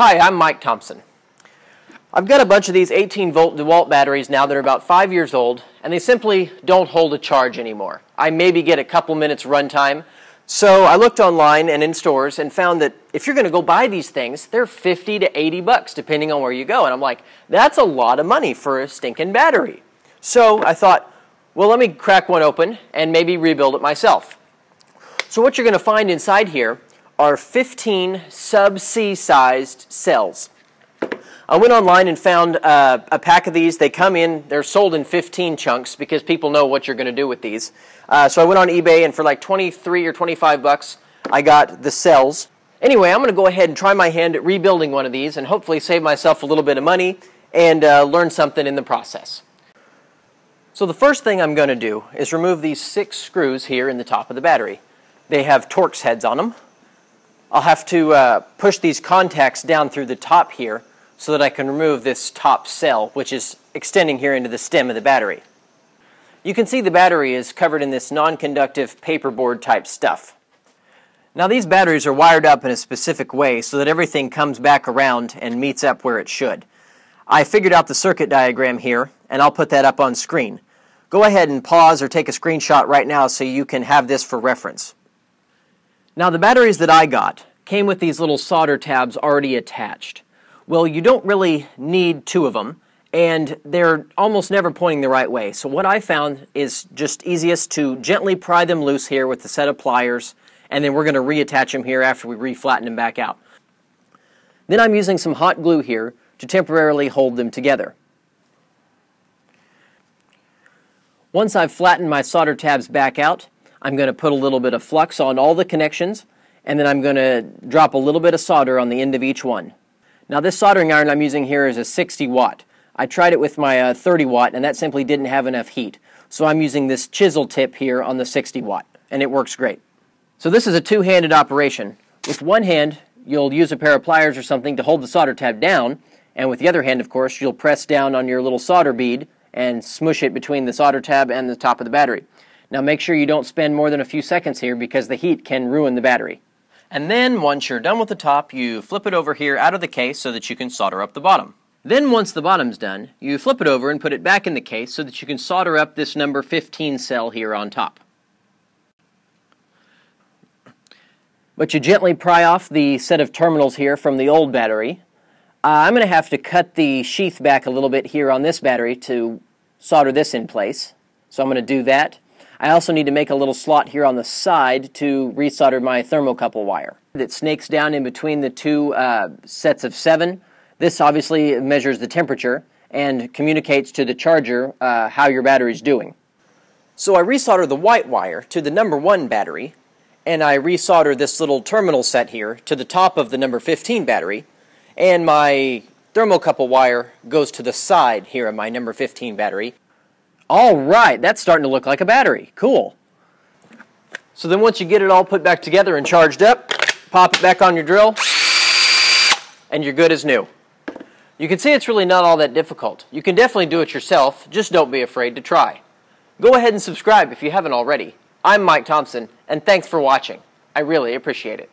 Hi, I'm Mike Thompson. I've got a bunch of these 18 volt DeWalt batteries now that are about five years old, and they simply don't hold a charge anymore. I maybe get a couple minutes runtime. So I looked online and in stores and found that if you're going to go buy these things, they're 50 to 80 bucks depending on where you go. And I'm like, that's a lot of money for a stinking battery. So I thought, well, let me crack one open and maybe rebuild it myself. So what you're going to find inside here are 15 sub-C sized cells. I went online and found uh, a pack of these. They come in, they're sold in 15 chunks because people know what you're going to do with these. Uh, so I went on eBay and for like 23 or 25 bucks, I got the cells. Anyway, I'm going to go ahead and try my hand at rebuilding one of these and hopefully save myself a little bit of money and uh, learn something in the process. So the first thing I'm going to do is remove these six screws here in the top of the battery. They have Torx heads on them. I'll have to uh, push these contacts down through the top here so that I can remove this top cell, which is extending here into the stem of the battery. You can see the battery is covered in this non-conductive paperboard type stuff. Now these batteries are wired up in a specific way so that everything comes back around and meets up where it should. I figured out the circuit diagram here, and I'll put that up on screen. Go ahead and pause or take a screenshot right now so you can have this for reference. Now the batteries that I got came with these little solder tabs already attached. Well, you don't really need two of them, and they're almost never pointing the right way. So what I found is just easiest to gently pry them loose here with a set of pliers, and then we're going to reattach them here after we reflatten them back out. Then I'm using some hot glue here to temporarily hold them together. Once I've flattened my solder tabs back out, I'm going to put a little bit of flux on all the connections, and then I'm going to drop a little bit of solder on the end of each one. Now this soldering iron I'm using here is a 60 watt. I tried it with my uh, 30 watt, and that simply didn't have enough heat. So I'm using this chisel tip here on the 60 watt, and it works great. So this is a two-handed operation. With one hand, you'll use a pair of pliers or something to hold the solder tab down, and with the other hand, of course, you'll press down on your little solder bead and smush it between the solder tab and the top of the battery. Now make sure you don't spend more than a few seconds here because the heat can ruin the battery. And then once you're done with the top, you flip it over here out of the case so that you can solder up the bottom. Then once the bottom's done, you flip it over and put it back in the case so that you can solder up this number 15 cell here on top. But you gently pry off the set of terminals here from the old battery. Uh, I'm going to have to cut the sheath back a little bit here on this battery to solder this in place. So I'm going to do that. I also need to make a little slot here on the side to resolder my thermocouple wire that snakes down in between the two uh, sets of seven. This obviously measures the temperature and communicates to the charger uh, how your battery is doing. So I resolder the white wire to the number one battery, and I resolder this little terminal set here to the top of the number 15 battery, and my thermocouple wire goes to the side here of my number 15 battery. All right, that's starting to look like a battery. Cool. So then once you get it all put back together and charged up, pop it back on your drill, and you're good as new. You can see it's really not all that difficult. You can definitely do it yourself, just don't be afraid to try. Go ahead and subscribe if you haven't already. I'm Mike Thompson, and thanks for watching. I really appreciate it.